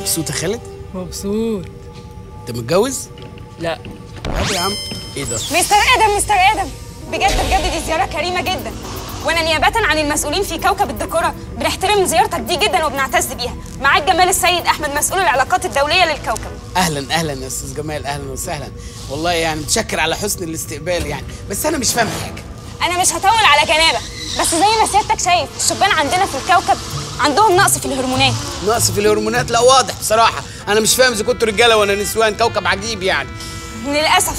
مبسوط يا خالد؟ مبسوط. انت متجوز؟ لا. طب يا عم إيه ده؟ مستر آدم مستر آدم. بجد بجد دي زيارة كريمة جدا. وأنا نيابة عن المسؤولين في كوكب الدكوره بنحترم زيارتك دي جدا وبنعتز بيها. معاك جمال السيد أحمد مسؤول العلاقات الدولية للكوكب. أهلا أهلا يا أستاذ جمال أهلا وسهلا. والله يعني متشكر على حسن الاستقبال يعني. بس أنا مش فاهم حاجة. أنا مش هطول على جنابه بس زي ما سيادتك شايف الشبان عندنا في الكوكب عندهم نقص في الهرمونات. نقص في الهرمونات؟ لا واضح بصراحة. أنا مش فاهم إذا كنتوا رجالة ولا نسوان كوكب عجيب يعني. للأسف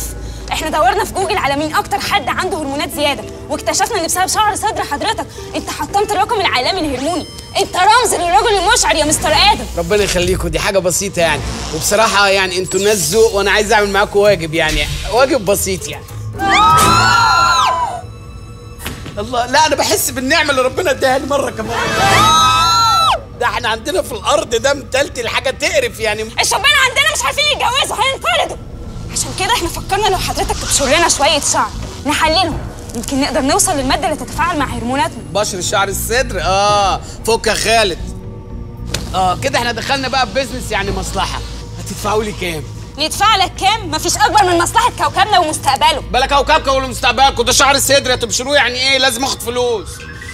إحنا دورنا في جوجل على مين أكتر حد عنده هرمونات زيادة واكتشفنا إن بسبب شعر صدر حضرتك أنت حطمت الرقم العالمي الهرموني. أنت رمز للرجل المشعر يا مستر آدم. ربنا يخليكم دي حاجة بسيطة يعني. وبصراحة يعني أنتوا ناس ذوق وأنا عايز أعمل معاكم واجب يعني. واجب بسيط يعني. الله لا أنا بحس بالنعمة اللي ربنا اداها لي مرة كمان. ده إحنا عندنا في الأرض ده متلتل حاجة تقرف يعني. الشبان عندنا مش عارفين يتجوزوا هينفردوا عشان كده إحنا فكرنا لو حضرتك تبشر لنا شوية شعر نحللهم. يمكن نقدر نوصل للمادة اللي تتفاعل مع هرموناتنا. بشر شعر الصدر؟ آه فك يا خالد. آه كده إحنا دخلنا بقى في بيزنس يعني مصلحة. هتدفعوا لي كام؟ يدفع لك كام؟ مفيش أكبر من مصلحة كوكبنا ومستقبله. بالك كوكبكم ولا مستقبلكم ده شعر الصدر هتبشروه يعني إيه؟ لازم أخد فلوس.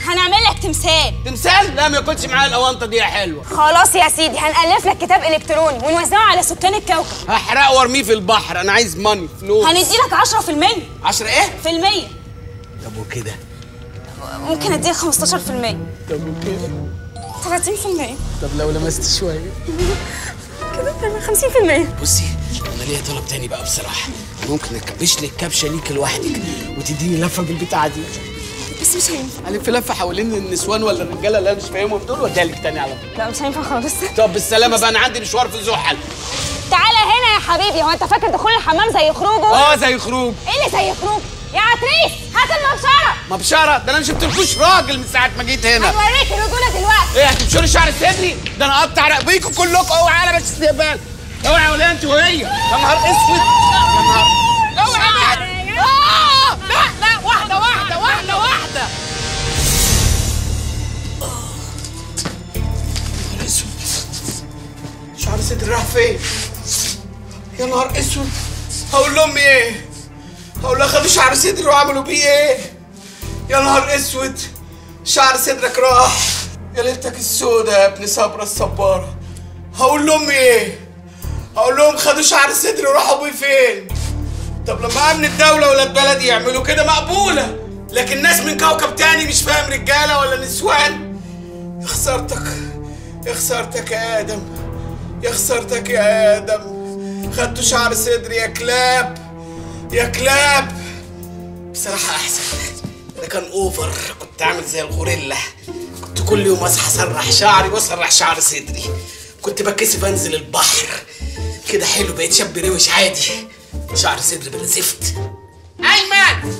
هنعمل لك تمثال. تمثال؟ لا ما يكونش معايا الاونطه دي يا حلوة. خلاص يا سيدي هنألف لك كتاب إلكتروني ونوزعه على سكان الكوكب. هحرقه وارميه في البحر أنا عايز ماني فلوس. هندي لك 10% 10 إيه؟ في المية. طب وكده؟ ممكن أديك 15% طب وكده؟ 30% طب لو لمست شوية. كده تعمل 50% بصي أنا ليا طلب تاني بقى بصراحة. ممكن اكبش لك كبشه ليك لوحدك وتديني لفة بالبتاعة دي. بس مش هينفع. الف لفة حوالين النسوان ولا الرجالة اللي أنا مش فاهمهم دول واديها لك تاني على طول. لا مش هينفع خالص. طب بالسلامة بقى أنا عندي مشوار في زحل. تعالى هنا يا حبيبي. هو أنت فاكر دخول الحمام زي خروجه؟ آه زي خروج. إيه اللي زي خروج؟ يا عتريس هات المبشرة. مبشرة؟ ده أنا مش بتلكوش راجل من ساعة ما جيت هنا. هنوريك الرجوله دلوقتي إيه هتبشري شعر صدري؟ ده أنا اقطع رقبيكم كلكم. أوعى على بس استقبال أوعى يا وليه انت وهي يا نهار أسود. يا نهار فين يا نهار أسود. هقول لامي إيه؟ هقول لها خدوا شعر صدري وعملوا بيه إيه؟ يا نهار أسود. شعر صدرك راح. يا ليلتك السودة يا ابن صبرة الصبارة. هقول لامي إيه؟ هقول لهم خدوا شعر صدري وراحوا بيه فين؟ طب لما أمن الدولة ولاد بلدي يعملوا كده مقبولة. لكن ناس من كوكب تاني مش فاهم رجالة ولا نسوان. خسارتك. خسارتك يا آدم. يا خسارتك يا آدم. خدتوا شعر صدري يا كلاب. يا كلاب. بصراحة أحسن. ده كان أوفر. كنت عامل زي الغوريلا. كنت كل يوم أصحى أسرح شعري وأسرح شعر صدري. كنت بتكسف أنزل البحر. كده حلو بقيت شاب روش عادي. شعر صدري بلا زفت أيمن!